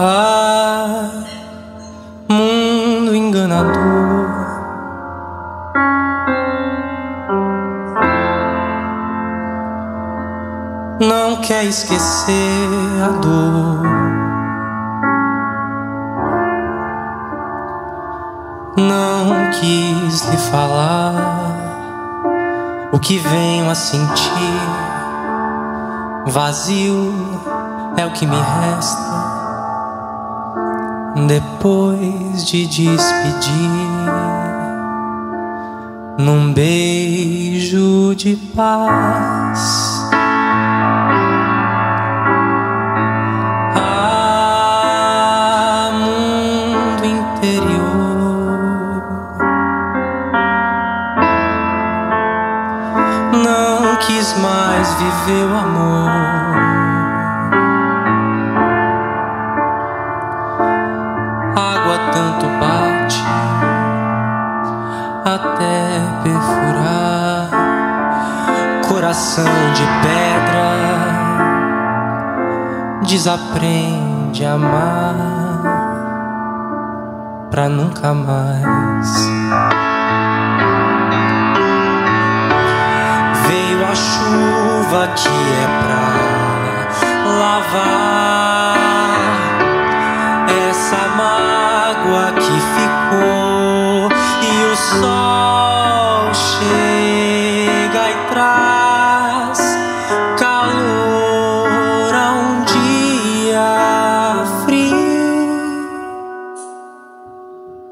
Ah, mundo enganador. Não quer esquecer a dor. Não quis lhe falar o que venho a sentir. Vazio é o que me resta depois de despedir. Num beijo de paz. Ah, mundo interior. Não quis mais viver o amor. Água tanto bate até perfurar coração de pedra desaprende a amar pra nunca mais. Mágoa que ficou e o sol chega e traz calor a um dia frio.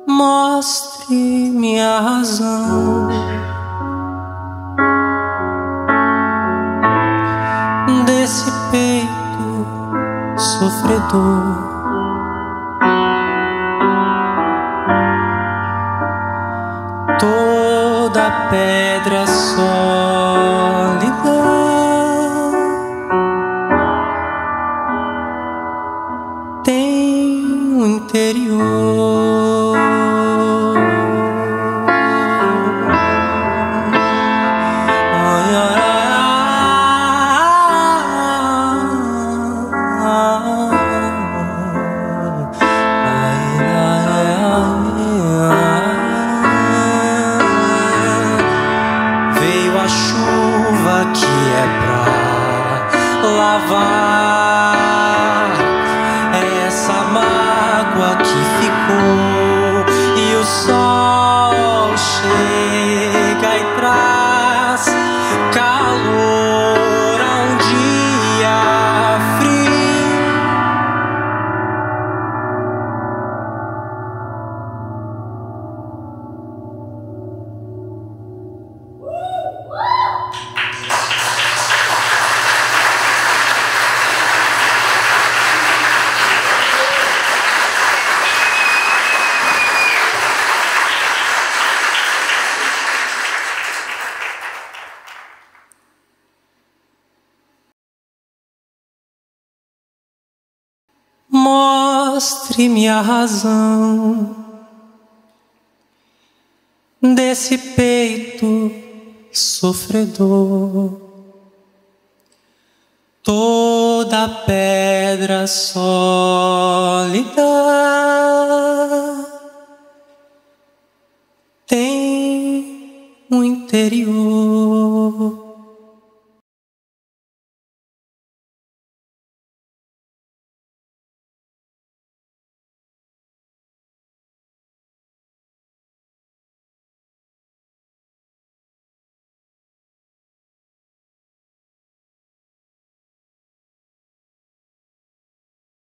Mostre-me a razão desse peito sofredor. Toda pedra sólida tem um interior. A chuva que é pra lavar. Essa mágoa que ficou e o sol chega Mostre-me a razão desse peito sofredor. Toda pedra sólida tem um interior.